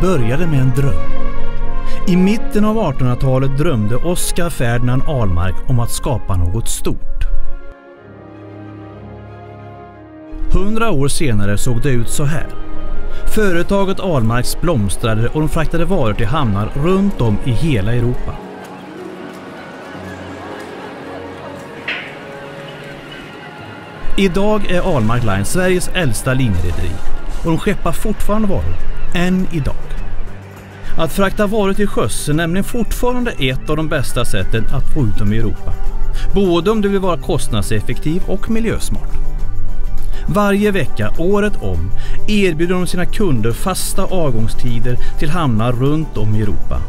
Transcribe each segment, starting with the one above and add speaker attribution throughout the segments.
Speaker 1: Det började med en dröm. I mitten av 1800-talet drömde Oskar Ferdinand Ahlmark om att skapa något stort. Hundra år senare såg det ut så här. Företaget Ahlmarks blomstrade och de fraktade varor till hamnar runt om i hela Europa. Idag är Ahlmark Line Sveriges äldsta linjerederi och de skeppar fortfarande varor, än idag. Att frakta varor till sjöss är nämligen fortfarande ett av de bästa sätten att få ut dem i Europa. Både om du vill vara kostnadseffektiv och miljösmart. Varje vecka, året om, erbjuder de sina kunder fasta avgångstider till hamnar runt om i Europa.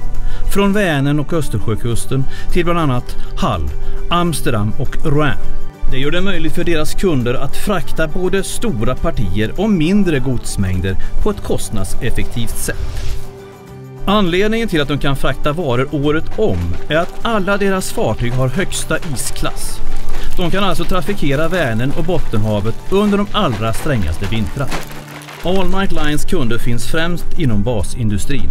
Speaker 1: Från Vänern och Östersjökusten till bland annat Hall, Amsterdam och Rouen. Det gör det möjligt för deras kunder att frakta både stora partier och mindre godsmängder på ett kostnadseffektivt sätt. Anledningen till att de kan frakta varor året om är att alla deras fartyg har högsta isklass. De kan alltså trafikera Vänern och Bottenhavet under de allra strängaste vintrar. Night Lines kunder finns främst inom basindustrin.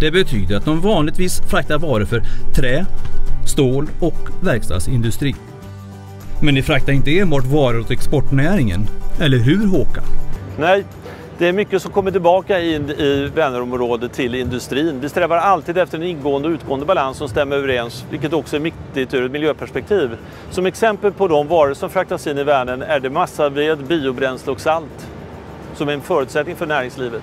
Speaker 1: Det betyder att de vanligtvis fraktar varor för trä, stål och verkstadsindustri. Men ni fraktar inte enbart varor åt exportnäringen, eller hur Håkan?
Speaker 2: Nej, det är mycket som kommer tillbaka i, i Vänerområdet till industrin. Vi strävar alltid efter en ingående och utgående balans som stämmer överens, vilket också är viktigt ur ett miljöperspektiv. Som exempel på de varor som fraktas in i Vänern är det massaved, biobränsle och salt som är en förutsättning för näringslivet.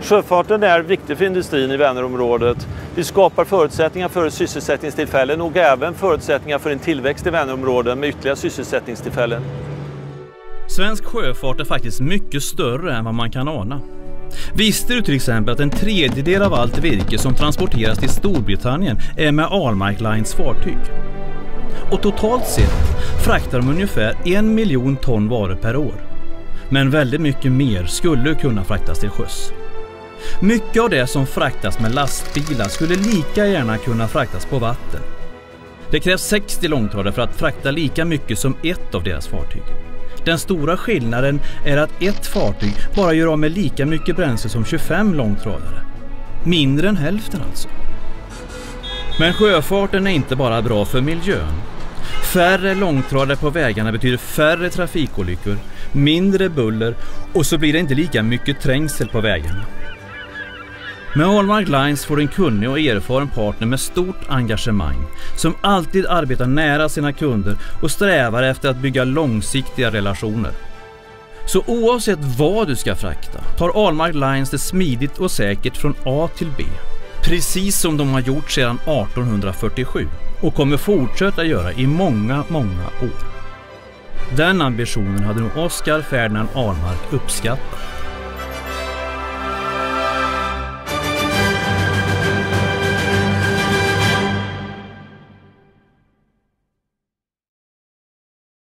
Speaker 2: Sjöfarten är viktig för industrin i Vänerområdet. Vi skapar förutsättningar för sysselsättningstillfällen och även förutsättningar för en tillväxt i Vänerområdet med ytterligare sysselsättningstillfällen.
Speaker 1: Svensk sjöfart är faktiskt mycket större än vad man kan ana. Visste du till exempel att en tredjedel av allt virke som transporteras till Storbritannien är med Almark Lines fartyg? Och totalt sett fraktar de ungefär en miljon ton varor per år. Men väldigt mycket mer skulle kunna fraktas till sjöss. Mycket av det som fraktas med lastbilar skulle lika gärna kunna fraktas på vatten. Det krävs 60 långtradare för att frakta lika mycket som ett av deras fartyg. Den stora skillnaden är att ett fartyg bara gör av med lika mycket bränsle som 25 långtradare. Mindre än hälften alltså. Men sjöfarten är inte bara bra för miljön. Färre långtradare på vägarna betyder färre trafikolyckor, mindre buller och så blir det inte lika mycket trängsel på vägarna. Med Hallmark Lines får du en kunnig och erfaren partner med stort engagemang som alltid arbetar nära sina kunder och strävar efter att bygga långsiktiga relationer. Så oavsett vad du ska frakta tar Almark Lines det smidigt och säkert från A till B. Precis som de har gjort sedan 1847 och kommer fortsätta göra i många, många år. Den ambitionen hade nog Oskar Ferdinand Ahlmark uppskattat.